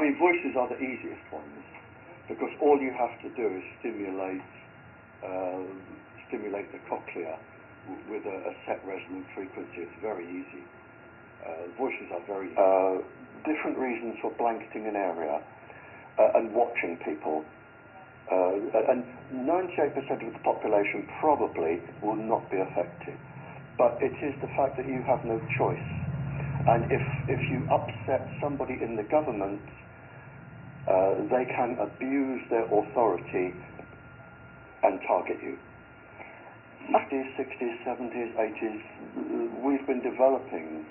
mean, voices are the easiest ones because all you have to do is stimulate uh, stimulate the cochlea with a, a set resonant frequency. It's very easy. Uh, voices are very uh, different reasons for blanketing an area uh, and watching people. Uh, and 98% of the population probably will not be affected. But it is the fact that you have no choice. And if, if you upset somebody in the government, uh, they can abuse their authority and target you. 50s, 60s, 70s, 80s, we've been developing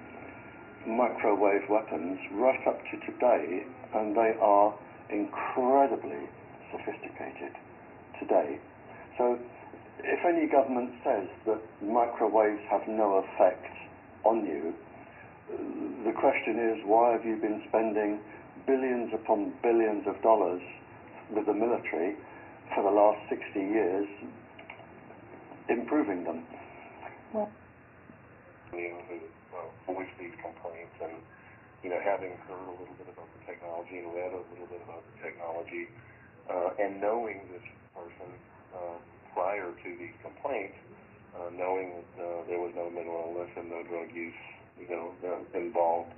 microwave weapons right up to today, and they are incredibly sophisticated today. So if any government says that microwaves have no effect on you, the question is why have you been spending billions upon billions of dollars with the military for the last 60 years improving them? you know, who uh, voiced these complaints and, you know, having heard a little bit about the technology and read a little bit about the technology, uh, and knowing this person uh, prior to these complaints, uh, knowing that uh, there was no mental illness and no drug use, you know, uh, involved,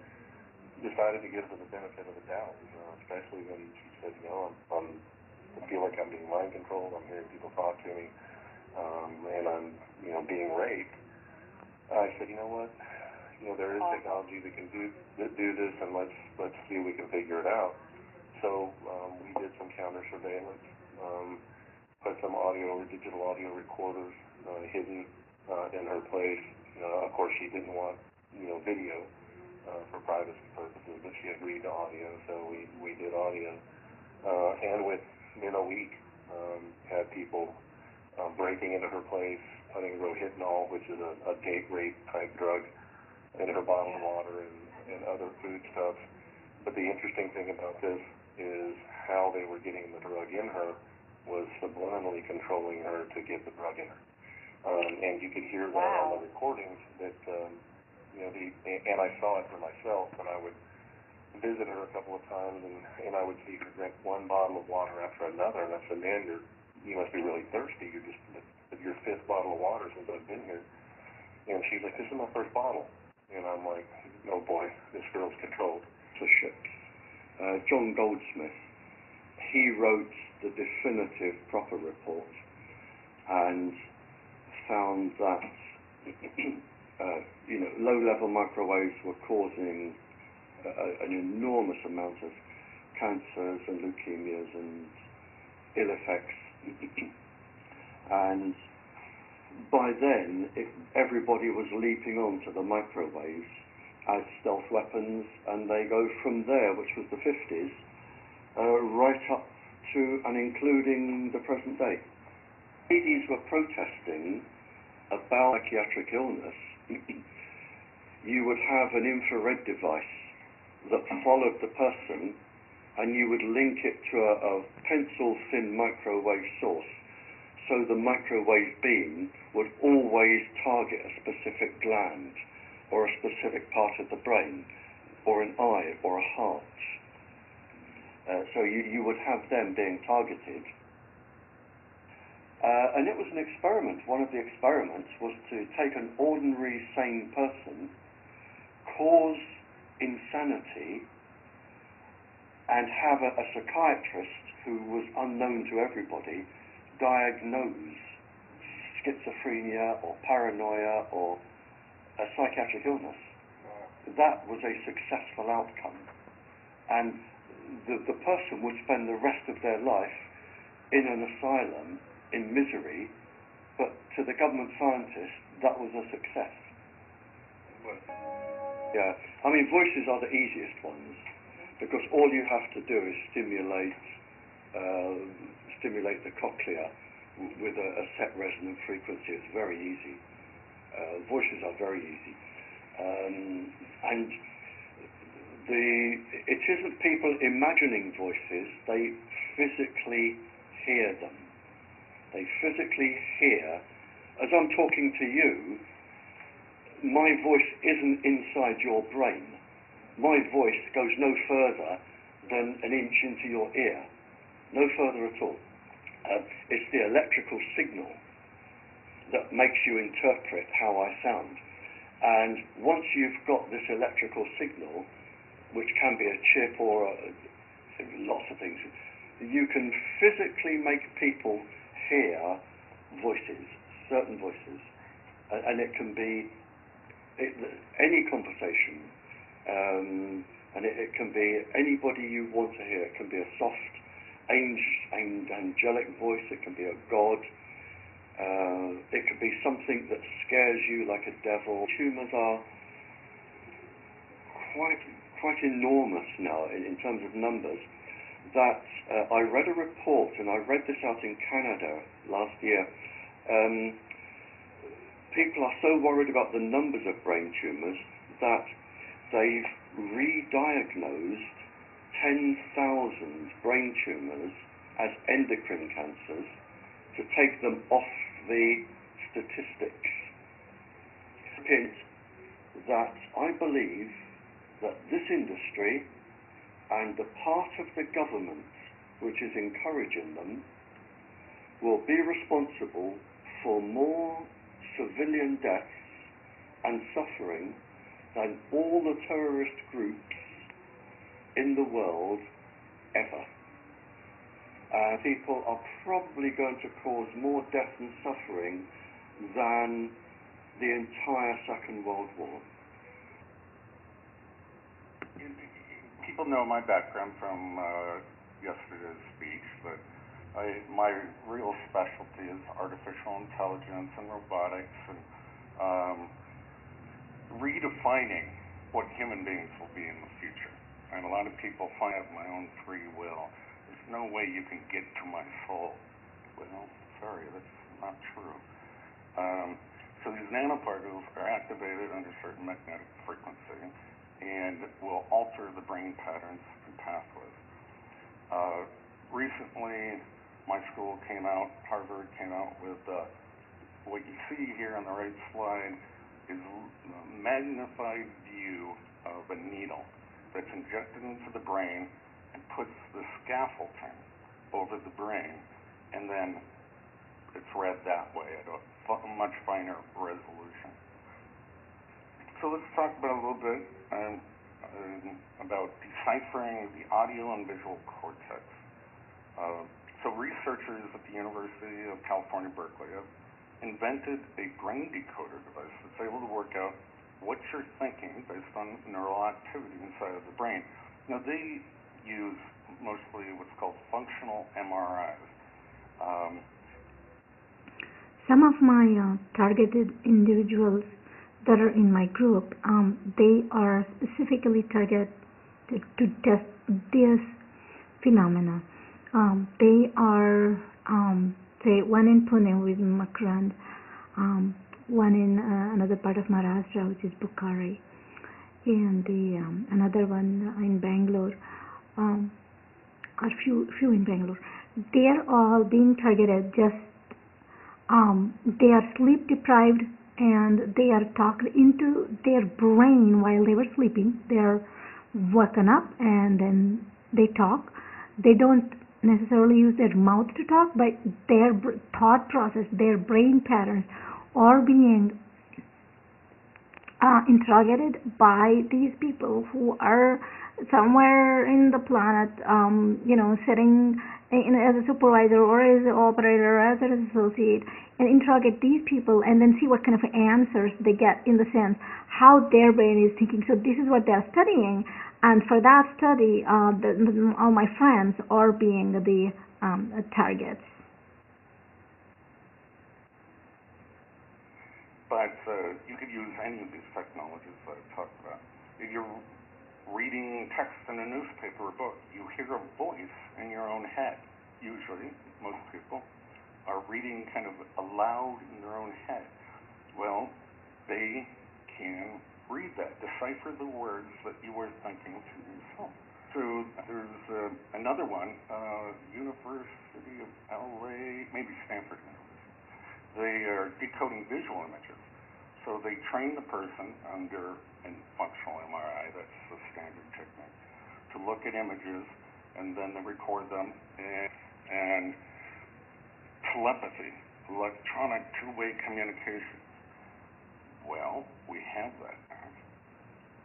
decided to give her the benefit of the doubt, uh, especially when she said, you know, I'm, I'm, I feel like I'm being mind controlled, I'm hearing people talk to me, um, and I'm, you know, being raped. I said, you know what? You know, there is technology that can do that do this, and let's let's see if we can figure it out. So um, we did some counter surveillance, um, put some audio digital audio recorders uh, hidden uh, in her place. Uh, of course, she didn't want you know video uh, for privacy purposes, but she agreed to audio, so we we did audio. Uh, and within a week, um, had people um, breaking into her place, putting rohypnol, which is a, a date rape type drug, in her bottled water and, and other foodstuffs. But the interesting thing about this is how they were getting the drug in her was subliminally controlling her to get the drug in her. Um, and you could hear that on the recordings that, um, you know, the, and I saw it for myself when I would visit her a couple of times and, and I would see her drink one bottle of water after another. And I said, man, you're, you must be really thirsty. You're just, your fifth bottle of water since I've been here. And she's like, this is my first bottle. And I'm like, oh boy, this girl's controlled. to ships. Uh, John Goldsmith, he wrote the definitive proper report and found that uh, you know low-level microwaves were causing a, an enormous amount of cancers and leukemias and ill effects. and by then, everybody was leaping onto the microwaves as stealth weapons, and they go from there, which was the 50s, uh, right up to and including the present day. Ladies were protesting about psychiatric illness. you would have an infrared device that followed the person, and you would link it to a, a pencil-thin microwave source. So the microwave beam would always target a specific gland or a specific part of the brain, or an eye, or a heart. Uh, so you, you would have them being targeted. Uh, and it was an experiment. One of the experiments was to take an ordinary sane person, cause insanity, and have a, a psychiatrist who was unknown to everybody diagnose schizophrenia or paranoia or a psychiatric illness. That was a successful outcome. And the, the person would spend the rest of their life in an asylum in misery, but to the government scientists, that was a success. Yeah, I mean, voices are the easiest ones because all you have to do is stimulate uh, stimulate the cochlea with a, a set resonant frequency. It's very easy. Uh, voices are very easy, um, and the it isn't people imagining voices; they physically hear them. They physically hear. As I'm talking to you, my voice isn't inside your brain. My voice goes no further than an inch into your ear, no further at all. Um, it's the electrical signal that makes you interpret how I sound. And once you've got this electrical signal, which can be a chip or a, lots of things, you can physically make people hear voices, certain voices, and, it can be it, any conversation, um, and it, it can be anybody you want to hear. It can be a soft, ang- angelic voice. It can be a god. Uh, it could be something that scares you like a devil. Tumors are quite quite enormous now in, in terms of numbers. That uh, I read a report, and I read this out in Canada last year. Um, people are so worried about the numbers of brain tumors that they've re-diagnosed 10,000 brain tumors as endocrine cancers to take them off the statistics. Hint that I believe that this industry and the part of the government which is encouraging them will be responsible for more civilian deaths and suffering than all the terrorist groups in the world ever. Uh, people are probably going to cause more death and suffering than the entire Second World War. People know my background from uh, yesterday's speech, but I, my real specialty is artificial intelligence and robotics and um, redefining what human beings will be in the future. And a lot of people find out my own free will. There's no way you can get to my soul. Well, sorry, that's not true. Um, so these nanoparticles are activated under certain magnetic frequency and will alter the brain patterns and pathways. Uh, recently, my school came out, Harvard came out with uh, what you see here on the right slide is a magnified view of a needle that's injected into the brain and puts the scaffolding over the brain, and then it's read that way at a much finer resolution. So let's talk about a little bit um, um, about deciphering the audio and visual cortex. Uh, so researchers at the University of California, Berkeley have invented a brain decoder device that's able to work out what you're thinking based on neural activity inside of the brain. Now they use mostly what's called functional MRIs. Um, Some of my uh, targeted individuals that are in my group, um, they are specifically targeted to test this phenomena. Um, they are, um, say, one in Pune with Makrand, um, one in uh, another part of Maharashtra, which is Bukhari, and the um, another one in Bangalore, um, or few few in Bangalore. They are all being targeted. Just um, they are sleep deprived and they are talked into their brain while they were sleeping. They are woken up and then they talk. They don't necessarily use their mouth to talk, but their thought process, their brain patterns are being uh, interrogated by these people who are somewhere in the planet, um, you know, sitting as a supervisor or as an operator or as an associate and interrogate these people and then see what kind of answers they get in the sense how their brain is thinking. So this is what they're studying. And for that study, uh, the, the, all my friends are being the um, targets. But uh, you could use any of these technologies that I've talked about. If you're reading text in a newspaper or book, you hear a voice in your own head. Usually, most people are reading kind of aloud in their own head. Well, they can read that, decipher the words that you were thinking to yourself. So there's uh, another one, uh, University of LA, maybe Stanford. They are decoding visual images. So they train the person under a functional MRI, that's the standard technique, to look at images and then they record them, and, and telepathy, electronic two-way communication. Well, we have that now,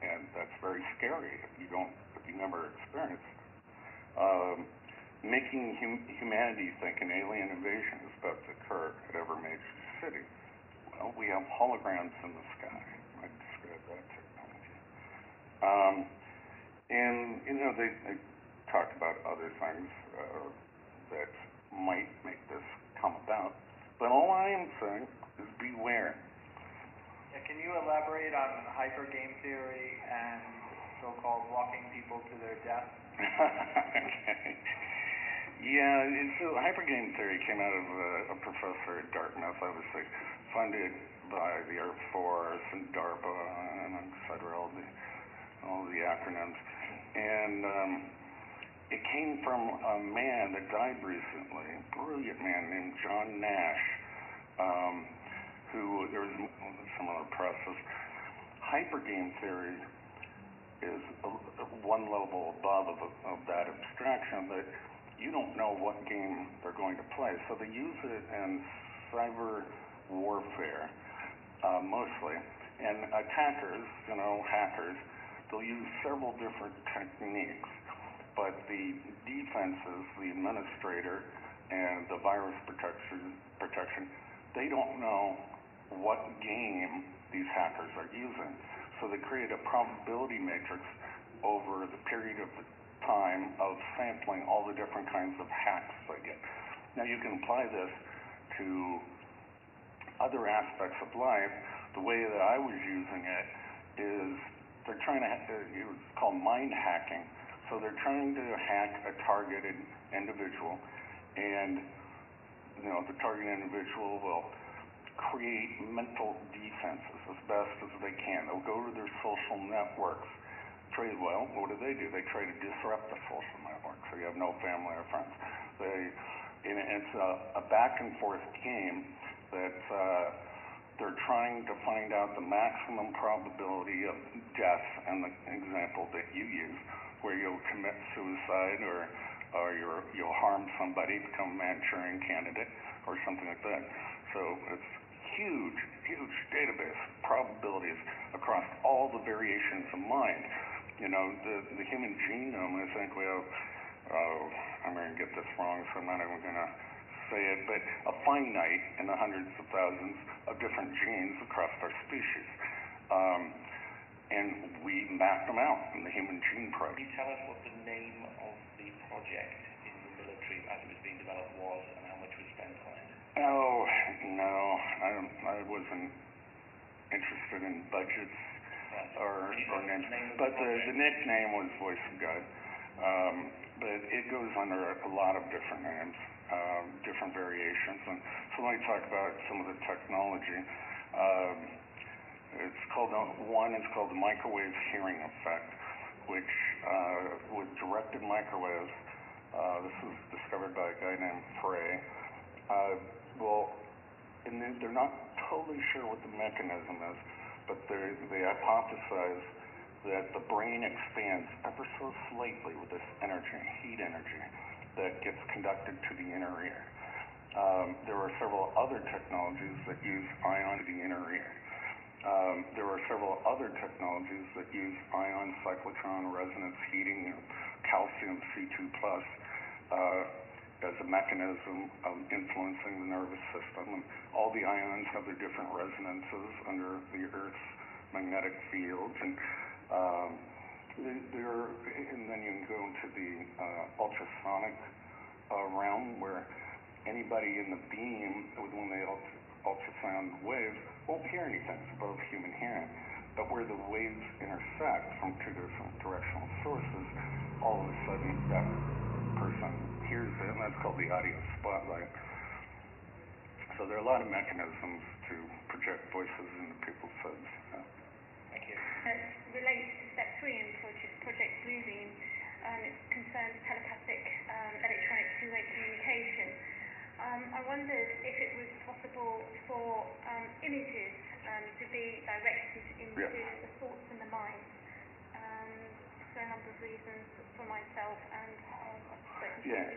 and that's very scary if you don't, if you never experienced it. Um, making hum- humanity think an alien invasion is about to occur at every major city. Well, we have holograms in the sky. I describe that technology. Um, and, you know, they, they talk about other things uh, that might make this come about. But all I am saying is beware. Yeah, can you elaborate on hyper game theory and so-called walking people to their death? okay. Yeah, and so hypergame theory came out of uh, a professor at Dartmouth, obviously funded by the Air Force and DARPA and et cetera, all the, all the acronyms. And um, it came from a man that died recently, a brilliant man named John Nash, um, who there was a similar process. Hypergame theory is a, a one level above of, of that abstraction that you don't know what game they're going to play. So they use it in cyber warfare uh, mostly. And attackers, you know, hackers, they'll use several different techniques. But the defenses, the administrator, and the virus protection, protection, they don't know what game these hackers are using. So they create a probability matrix over the period of time of sampling all the different kinds of hacks they get. Now you can apply this to other aspects of life. The way that I was using it is they're trying to, it's called mind hacking. So they're trying to hack a targeted individual, and you know the targeted individual will create mental defenses as best as they can. They'll go to their social networks. Try, well, what do they do? They try to disrupt the social network, so you have no family or friends. They, and it's a, a back and forth game that uh, they're trying to find out the maximum probability of death. And the example that you use, where you'll commit suicide or or you're, you'll harm somebody, become a Manchurian candidate, or something like that. So it's huge, huge database probabilities across all the variations of mind. You know, the, the human genome, I think we have, oh, I'm going to get this wrong, so I'm not even going to say it, but a finite in the hundreds of thousands of different genes across our species. Um, and we mapped them out in the Human Gene Project. Can you tell us what the name of the project in the military as it was being developed was and how much was spent on it? Oh, no, I, I wasn't interested in budgets Right. or, or names. name But the the, project? the nickname was Voice of God. Um, but it goes under a lot of different names, um, different variations. And so let me talk about some of the technology. Um, it's called, one is called the microwave hearing effect, which, uh, with directed microwaves, uh, this was discovered by a guy named Frey, uh, well, and they- they're not totally sure what the mechanism is, but they they hypothesize that the brain expands ever so slightly with this energy, heat energy, that gets conducted to the inner ear. Um, there are several other technologies that use ion to the inner ear. Um, there are several other technologies that use ion cyclotron resonance heating, calcium C2 plus, uh, as a mechanism of influencing the nervous system. And all the ions have their different resonances under the Earth's magnetic fields. And um, they- they're, and then you can go into the uh, ultrasonic uh, realm where anybody in the beam, when they ult- ultrasound waves, won't hear anything. It's above human hearing. But where the waves intersect from two different directional sources, all of a sudden that person hears it, and that's called the audio spotlight. So there are a lot of mechanisms to project voices into people's heads. Yeah. Thank you. that relates to step three in Project, Project Bluebeam. Um, it concerns telepathic um, electronic two-way communication. Um, I wondered if it was possible for um, images um, to be directed into Yes. the thoughts and the mind. Um, for a number of reasons for myself and um, Yeah,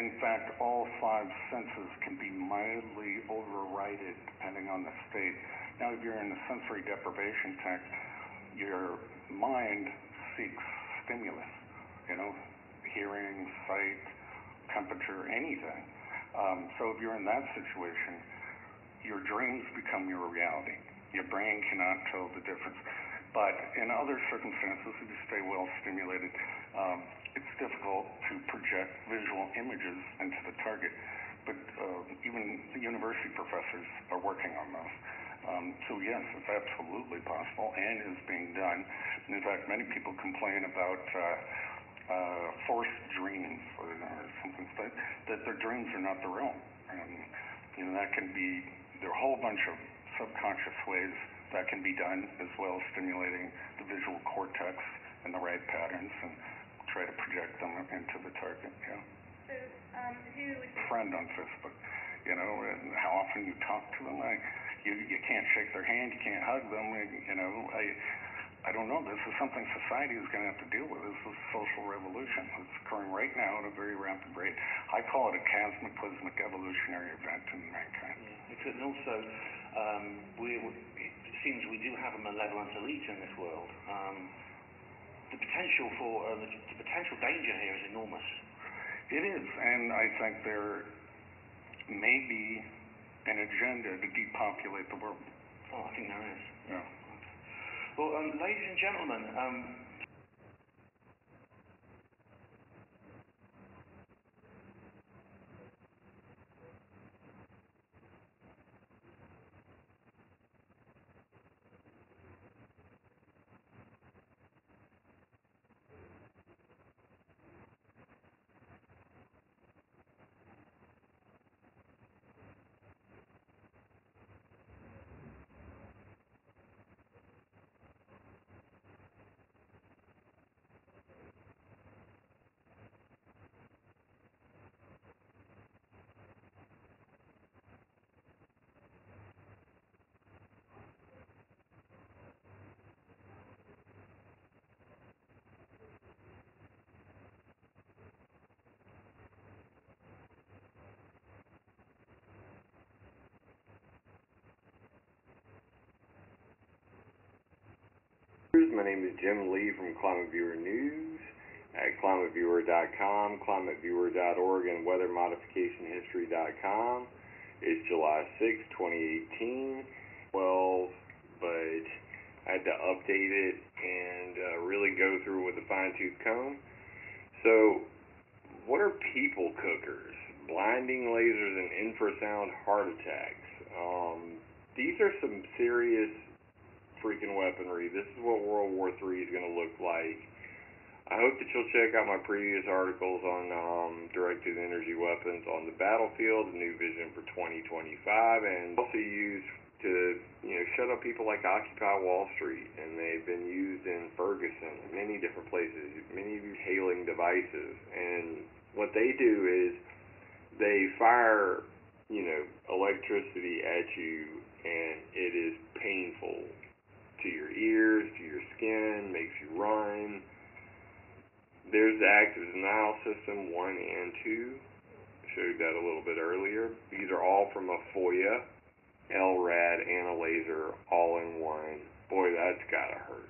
in fact, all five senses can be mildly overridden depending on the state. Now, if you're in a sensory deprivation tank, your mind seeks stimulus, you know, hearing, sight, temperature, anything. Um, so if you're in that situation, your dreams become your reality. Your brain cannot tell the difference. But in other circumstances, if you stay well stimulated, um, it's difficult to project visual images into the target. But uh, even the university professors are working on those. Um, so yes, it's absolutely possible and is being done. And in fact, many people complain about uh, uh, forced dreams or, or something like that, that their dreams are not their own. And you know that can be there are a whole bunch of subconscious ways that can be done, as well as stimulating the visual cortex in the right patterns and try to project them into the target. Yeah. So, um, who would Friend on Facebook, you know, and how often you talk to them. I, you you can't shake their hand, you can't hug them. and, You know, I I don't know. This is something society is going to have to deal with. This is a social revolution. It's occurring right now at a very rapid rate. I call it a cataclysmic evolutionary event in mankind. It's- And also, um, we, it seems we do have a malevolent elite in this world. Um, the potential for uh, the, the potential danger here is enormous. It is, and I think there may be an agenda to depopulate the world. Oh, I think there is. Yeah. Well, um, ladies and gentlemen, um, My name is Jim Lee from Climate Viewer News at climateviewer.com, climateviewer.org, and weathermodificationhistory.com. It's July 6, 2018. Well, but I had to update it and uh, really go through with a fine tooth comb. So, what are people cookers? Blinding lasers and infrasound heart attacks. Um, these are some serious freaking weaponry. This is what World War III is going to look like. I hope that you'll check out my previous articles on um, directed energy weapons on the battlefield, the new vision for 2025, and also used to you know shut up people like Occupy Wall Street, and they've been used in Ferguson, many different places, many of you hailing devices, and what they do is they fire you know electricity at you, and it is painful to your ears, to your skin, makes you run. There's the active denial system one and two. Showed that a little bit earlier. These are all from a FOIA, LRAD, and a laser all in one. Boy, that's gotta hurt.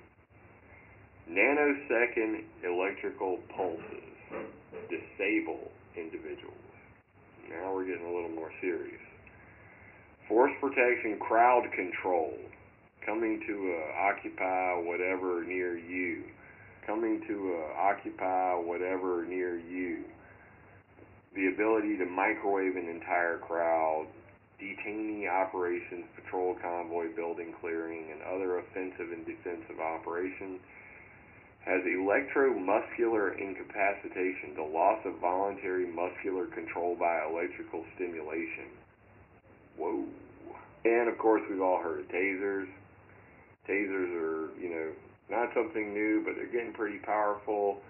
Nanosecond electrical pulses disable individuals. Now we're getting a little more serious. Force protection crowd control coming to uh, occupy whatever near you, coming to uh, occupy whatever near you, the ability to microwave an entire crowd, detainee operations, patrol convoy, building clearing, and other offensive and defensive operations, has electromuscular incapacitation, the loss of voluntary muscular control by electrical stimulation. Whoa. And of course, we've all heard of tasers. Tasers are, you know, not something new, but they're getting pretty powerful.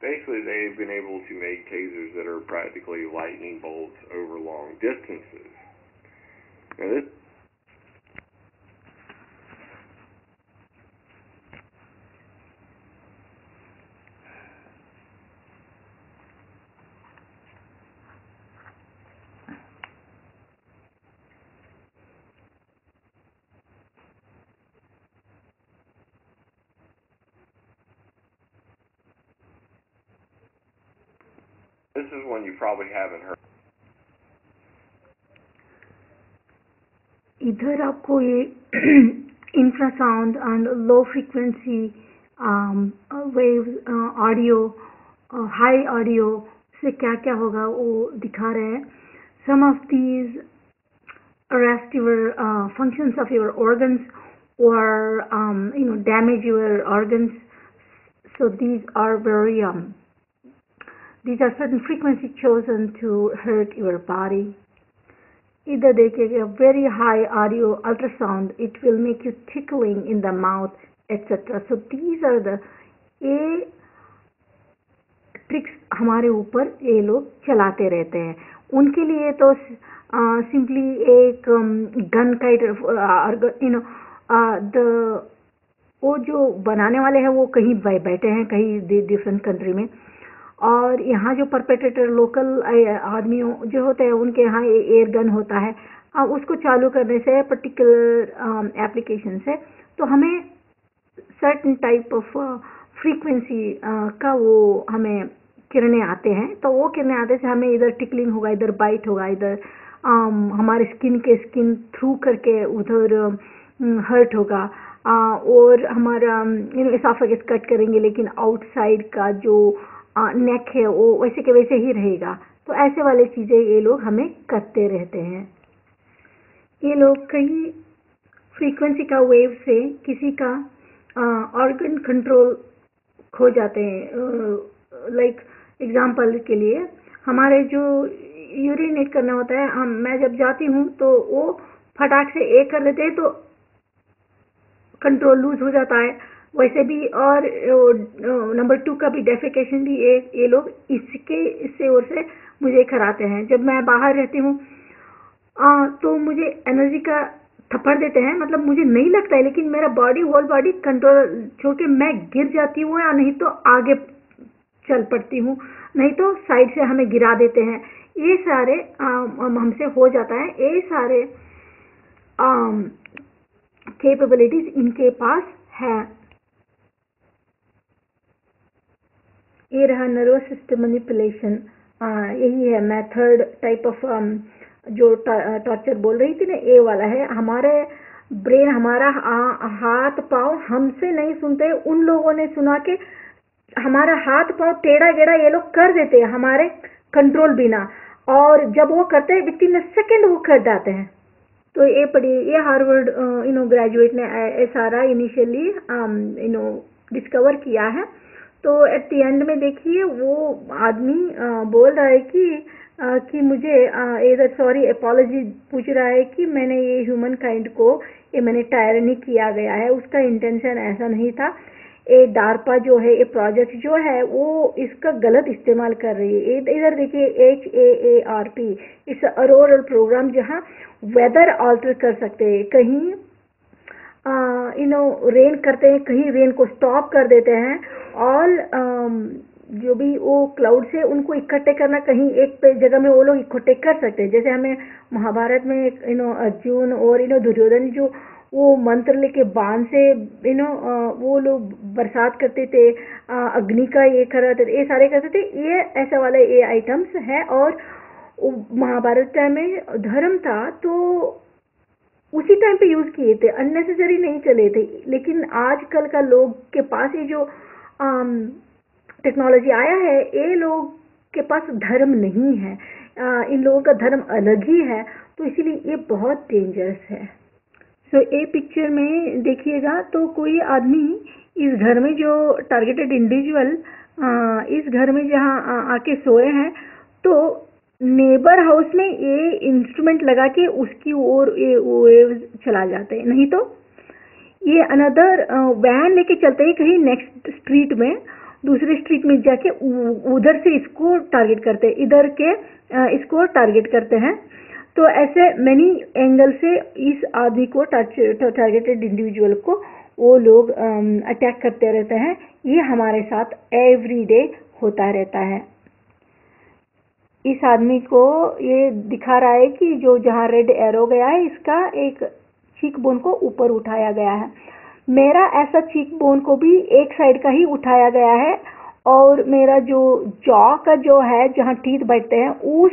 Basically, they've been able to make tasers that are practically lightning bolts over long distances. Now, this this is one you probably haven't heard. इधर आपको ये infrasound and low frequency wave audio high audio से क्या क्या होगा वो दिखा रहे हैं some of these arrest your uh, functions of your organs or um, you know damage your organs so these are very um, these are certain frequencies chosen to hurt your body either they give a very high audio ultrasound it will make you tickling in the mouth etc so these are the a tricks हमारे ऊपर ये लोग चलाते रहते हैं उनके लिए तो सिंपली एक gun kite you know the वो जो बनाने वाले हैं वो कहीं बैठे हैं कहीं डिफरेंट कंट्री में और यहाँ जो परपेटेटर लोकल आदमियों जो होते हैं उनके यहाँ एयर गन होता है। अब उसको चालू करने से पर्टिकुलर एप्लीकेशन से तो हमें सर्टन टाइप ऑफ़ फ्रीक्वेंसी का वो हमें किरणें आते हैं। तो वो किरणें आते से हमें इधर टिकलिंग होगा इधर बाइट होगा इधर um, हमारे स्किन के स्किन थ्रू करके उधर हर्ट होगा। Uh, और हमारा यू नो कट करेंगे लेकिन आउटसाइड का जो नेक है, वो वैसे के वैसे ही रहेगा। तो ऐसे वाले चीज़ें ये लोग हमें करते रहते हैं। ये लोग कई फ्रीक्वेंसी का वेव से किसी का ऑर्गन कंट्रोल खो जाते हैं। लाइक एग्ज़ाम्पल के लिए, हमारे जो यूरिनेट करना होता है, हम, मैं जब जाती हूँ तो वो फटाक से एक कर लेते हैं तो कंट्रोल लूज हो जाता है। वैसे भी और नंबर टू का भी डेफिकेशन भी ये ये लोग इसके, इससे ओर से मुझे कराते हैं। जब मैं बाहर रहती हूँ तो मुझे एनर्जी का थप्पड़ देते हैं। मतलब मुझे नहीं लगता है, लेकिन मेरा बॉडी होल बॉडी कंट्रोल छोड़ के मैं गिर जाती हूँ या नहीं तो आगे चल पड़ती हूँ। नहीं तो साइड से हमें गिरा देते हैं। ये सारे हमसे हो जाता है। ये सारे कैपेबिलिटीज इनके पास है। ये रहा नर्वस सिस्टम मैनिपुलेशन यही है मेथड टाइप ऑफ़ जो टॉर्चर बोल रही थी ना, ए वाला है, हमारे ब्रेन हमारा हाथ पाँव हमसे नहीं सुनते, उन लोगों ने सुना के हमारा हाथ पाँव टेढ़ा गेड़ा ये लोग कर देते हैं, हमारे कंट्रोल बिना। और जब वो करते हैं विद इन सेकेंड वो कर जाते हैं। तो ये पढ़ी, ये हार्वर्ड यू नो ग्रेजुएट ने सारा इनिशियली यू नो डिस्कवर किया है। तो एट द एंड में देखिए वो आदमी बोल रहा है कि uh, कि मुझे इधर सॉरी अपोलॉजी पूछ रहा है कि मैंने ये ह्यूमन काइंड को ये मैंने टायर नहीं किया गया है उसका इंटेंशन ऐसा नहीं था। ए डारपा जो है ये प्रोजेक्ट जो है वो इसका गलत इस्तेमाल कर रही है। इधर देखिए H A A R P it's auroral program जहाँ वेदर ऑल्टर कर सकते हैं। कहीं यू नो रेन करते हैं, कहीं रेन को स्टॉप कर देते हैं ऑल जो भी वो क्लाउड से उनको इकट्ठे करना, कहीं एक जगह में वो लोग इकट्ठे कर सकते हैं। जैसे हमें महाभारत में यू नो अर्जुन और यू नो दुर्योधन जो वो मंत्र लेके बाँध से यू नो वो लोग बरसात करते थे अग्नि का ये करते थे, ये सारे करते थे, ये ऐसा वाला ये आइटम्स है। और महाभारत टाइम में धर्म था तो उसी टाइम पे यूज़ किए थे। अननेसेसरी नहीं चले थे। लेकिन आजकल का लोग के पास ये जो टेक्नोलॉजी आया है ये लोग के पास धर्म नहीं है। आ, इन लोगों का धर्म अलग ही है। तो इसीलिए ये बहुत डेंजरस है। सो so, ए पिक्चर में देखिएगा तो कोई आदमी इस घर में जो टारगेटेड इंडिविजुअल इस घर में जहाँ आके सोए हैं तो नेबर हाउस में ये इंस्ट्रूमेंट लगा के उसकी ओर ये वेव चला जाते हैं। नहीं तो ये अनदर वैन लेके चलते हैं कहीं नेक्स्ट स्ट्रीट में, दूसरे स्ट्रीट में जाके उधर से इसको टारगेट करते हैं। इधर के इसको टारगेट करते हैं। तो ऐसे मैनी एंगल से इस आदमी को टारगेटेड इंडिविजुअल को वो लोग अटैक करते रहते हैं। ये हमारे साथ एवरी डे होता रहता है। इस आदमी को ये दिखा रहा है कि जो जहाँ रेड एरो गया है इसका एक चीक बोन को ऊपर उठाया गया है। मेरा ऐसा चीक बोन को भी एक साइड का ही उठाया गया है और मेरा जो जॉ का जो है जहाँ टीथ बैठते हैं उस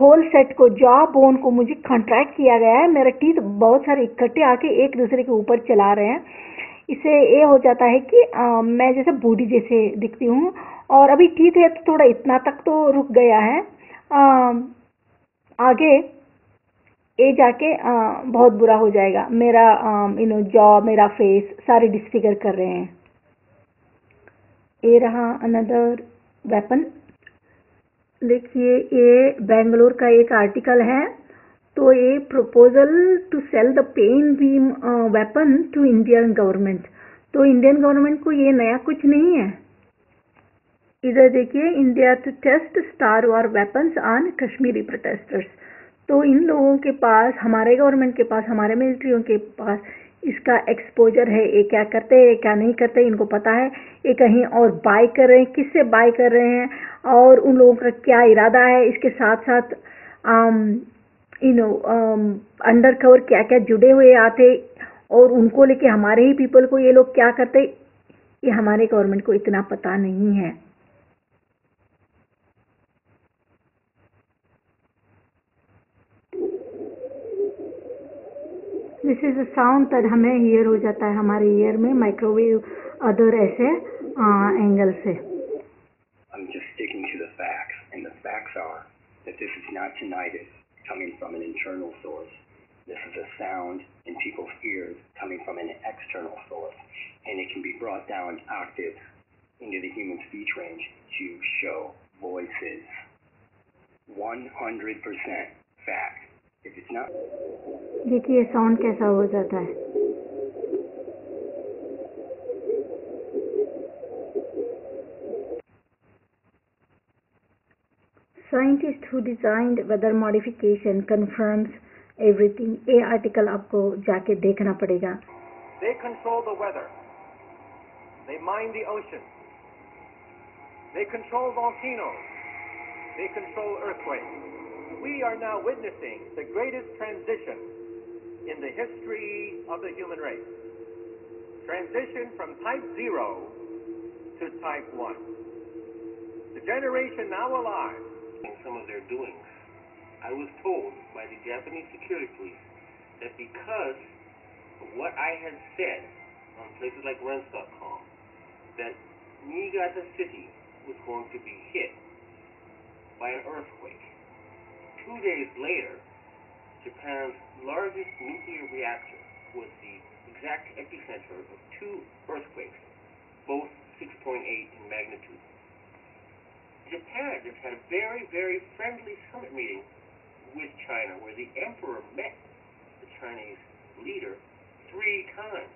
होल सेट को जॉ बोन को मुझे कंट्रैक्ट किया गया है। मेरा टीथ बहुत सारे इकट्ठे आके एक दूसरे के ऊपर चला रहे हैं। इससे ये हो जाता है कि आ, मैं जैसे बूढ़ी जैसे दिखती हूँ और अभी ठीक है तो थोड़ा इतना तक तो रुक गया है। आ, आगे ये जाके आ, बहुत बुरा हो जाएगा। मेरा यू नो जॉ मेरा फेस सारे डिस्फिगर कर रहे हैं। ये रहा अनदर वेपन देखिए ये बेंगलोर का एक आर्टिकल है। तो ये proposal to sell the pen beam weapon to Indian government तो इंडियन गवर्नमेंट को ये नया कुछ नहीं है। इधर देखिए India to test star war weapons on Kashmiri protesters तो इन लोगों के पास, हमारे गवर्नमेंट के पास, हमारे मिलिट्रियों के पास इसका एक्सपोजर है। ये क्या करते हैं क्या नहीं करते इनको पता है। ये कहीं और बाय कर रहे हैं। किससे बाय कर रहे हैं? और उन लोगों का क्या इरादा है? इसके साथ साथ यू नो अंडर कवर क्या क्या जुड़े हुए आते और उनको लेके हमारे ही पीपल को ये लोग क्या करते ये हमारे गवर्नमेंट को इतना पता नहीं है। दिस इज अ साउंड तब हमें हियर हो जाता है हमारे ईयर में माइक्रोवेव अदर ऐसे एंगल से I'm just sticking to the facts, and the facts are that this is not tinnitus coming from an internal source. This is a sound in people's ears coming from an external source, and it can be brought down octaves into the human speech range to show voices. 100% fact. देखिए ये sound कैसा हो जाता है। Scientist who designed weather modification confirms everything a article आपको जाके देखना पड़ेगा। We are now witnessing the greatest transition in the history of the human race. Transition from type 0 to type 1. The generation now alive some of their doings. I was told by the Japanese security police that because of what I had said on places like Rense.com, that Niigata City was going to be hit by an earthquake. Two days later, Japan's largest nuclear reactor was the exact epicenter of two earthquakes, both 6.8 in magnitude. Japan just had a very, very friendly summit meeting with China where the emperor met the Chinese leader three times.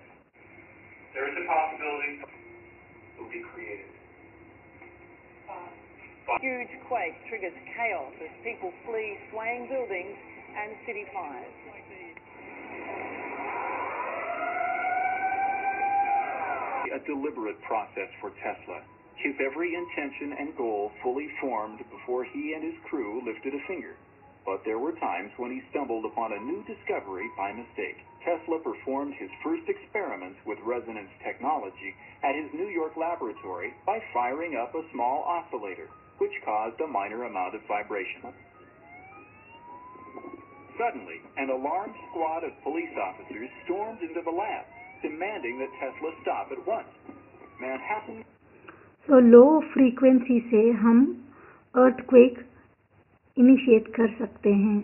There is a possibility it will be created. Huge quake triggers chaos as people flee swaying buildings and city fires. A deliberate process for Tesla. His every intention and goal fully formed before he and his crew lifted a finger. But there were times when he stumbled upon a new discovery by mistake. Tesla performed his first experiments with resonance technology at his New York laboratory by firing up a small oscillator, which caused a minor amount of vibration. Suddenly, an alarmed squad of police officers stormed into the lab, demanding that Tesla stop at once. Manhattan तो low frequency से हम earthquake initiate कर सकते हैं